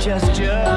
gesture.